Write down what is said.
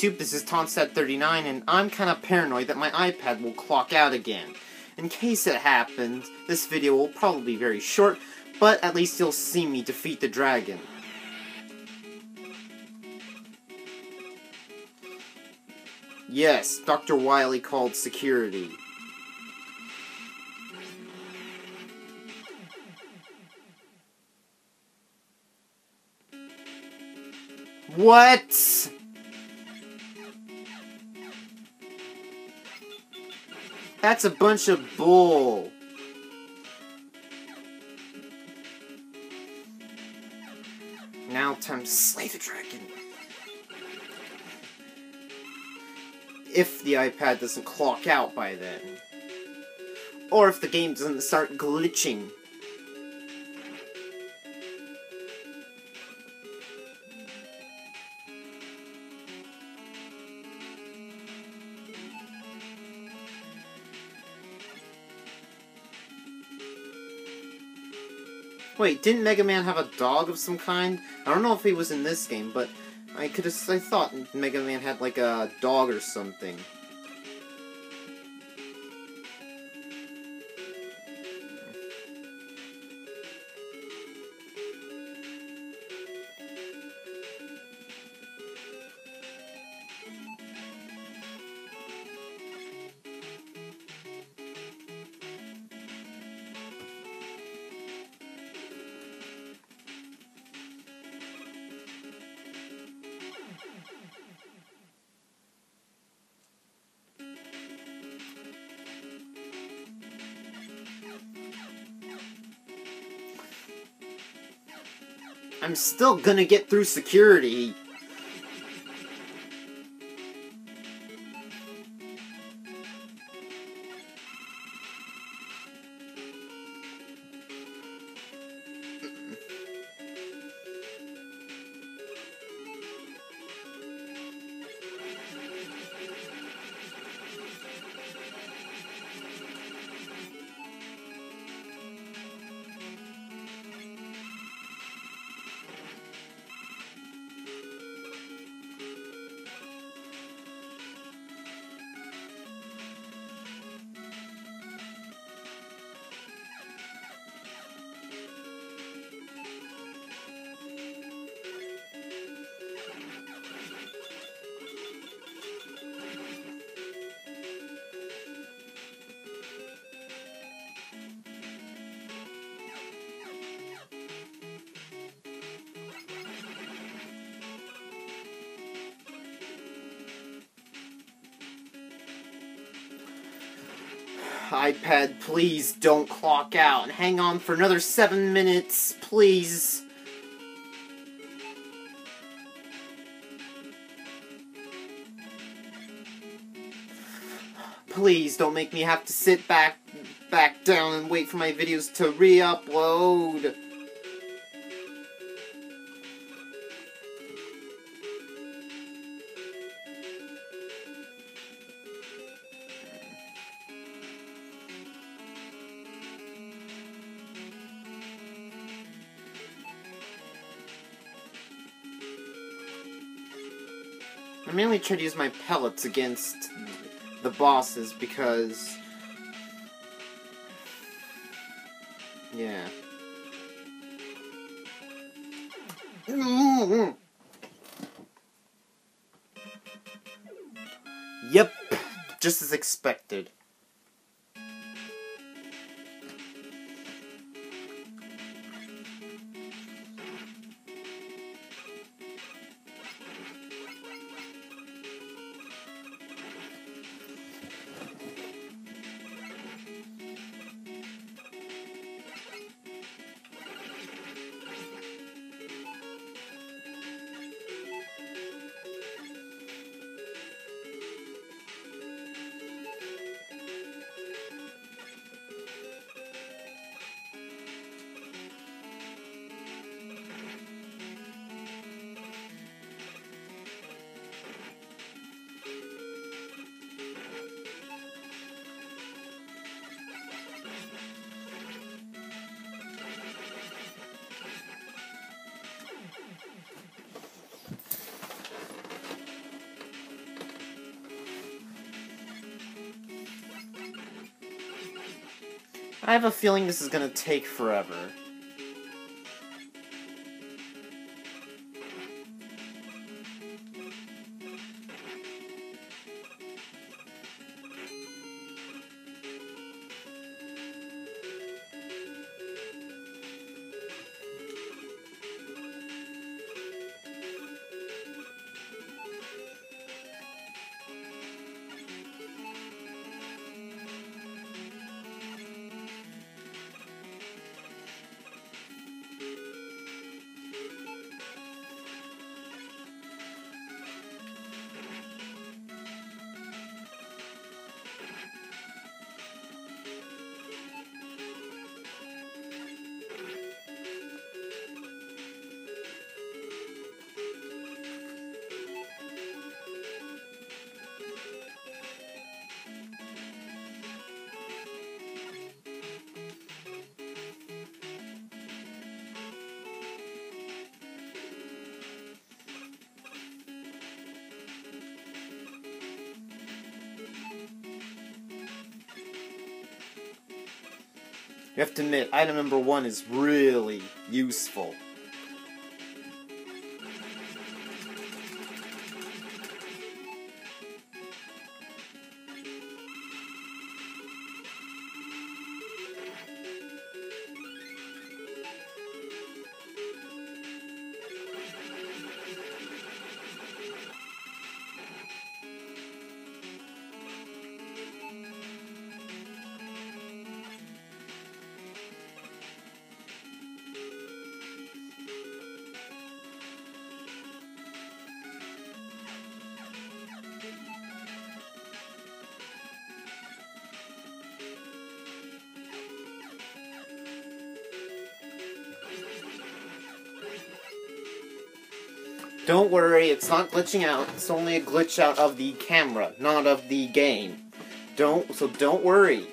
YouTube, this is Tonstad39, and I'm kinda paranoid that my iPad will clock out again. In case it happens, this video will probably be very short, but at least you'll see me defeat the dragon. Yes, Dr. Wily called security. What? That's a bunch of bull. Now time to slay the dragon. If the iPad doesn't clock out by then. Or if the game doesn't start glitching. Wait, didn't Mega Man have a dog of some kind? I don't know if he was in this game, but I could I thought Mega Man had like a dog or something. I'm still gonna get through security. iPad, please don't clock out and hang on for another seven minutes, please. Please don't make me have to sit back back down and wait for my videos to re-upload. I mainly try to use my pellets against the bosses because... Yeah. Yep, just as expected. I have a feeling this is gonna take forever. You have to admit, item number one is really useful. Don't worry, it's not glitching out. It's only a glitch out of the camera, not of the game. Don't so don't worry.